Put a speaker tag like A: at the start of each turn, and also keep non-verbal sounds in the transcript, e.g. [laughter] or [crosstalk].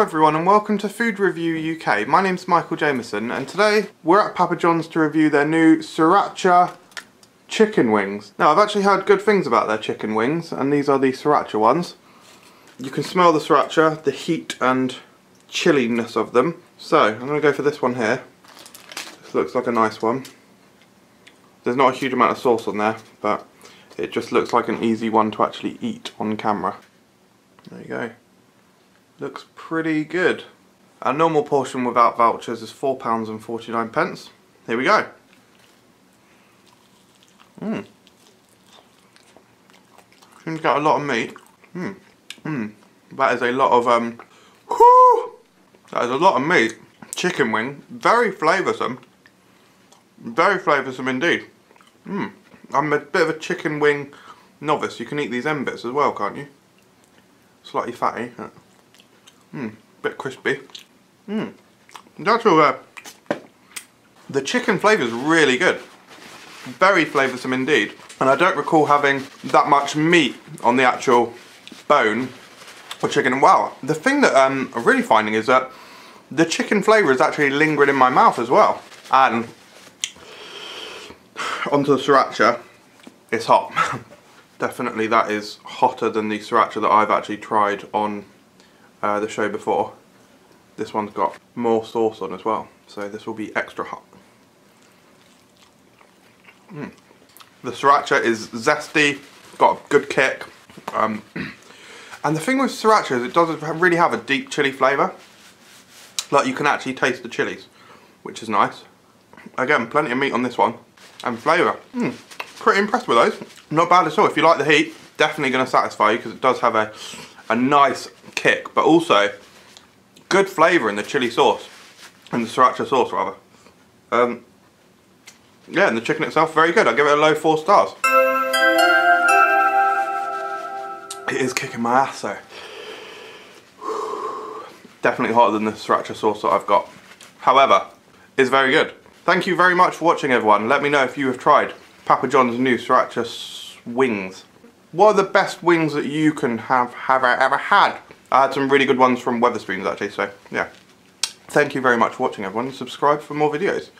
A: Hello everyone and welcome to Food Review UK. My name's Michael Jamieson and today we're at Papa John's to review their new Sriracha chicken wings. Now I've actually heard good things about their chicken wings and these are the Sriracha ones. You can smell the Sriracha, the heat and chilliness of them. So I'm going to go for this one here. This looks like a nice one. There's not a huge amount of sauce on there but it just looks like an easy one to actually eat on camera. There you go. Looks pretty good. Our normal portion without vouchers is £4.49. pence. Here we go. Mmm. Seems to get a lot of meat. Mmm. Mmm. That is a lot of, um! That is a lot of meat. Chicken wing. Very flavoursome. Very flavoursome indeed. Mmm. I'm a bit of a chicken wing novice. You can eat these end bits as well, can't you? Slightly fatty. Mmm, bit crispy. Mmm. That's all uh, The chicken flavour is really good. Very flavoursome indeed. And I don't recall having that much meat on the actual bone for chicken. Wow, the thing that um, I'm really finding is that the chicken flavour is actually lingering in my mouth as well. And onto the sriracha, it's hot. [laughs] Definitely that is hotter than the sriracha that I've actually tried on uh, the show before. This one's got more sauce on as well, so this will be extra hot. Mm. The sriracha is zesty, got a good kick. Um, [clears throat] and the thing with sriracha is it doesn't really have a deep chili flavour. Like you can actually taste the chilies, which is nice. Again, plenty of meat on this one, and flavour. Mm, pretty impressed with those. Not bad at all. If you like the heat, definitely going to satisfy you because it does have a, a nice kick, but also good flavour in the chili sauce, in the sriracha sauce rather. Um, yeah, and the chicken itself, very good. I'll give it a low four stars. It is kicking my ass though. [sighs] Definitely hotter than the sriracha sauce that I've got. However, it's very good. Thank you very much for watching everyone. Let me know if you have tried Papa John's new sriracha wings. What are the best wings that you can have, have I ever had? I had some really good ones from Wetherspoons actually, so yeah. Thank you very much for watching everyone. Subscribe for more videos.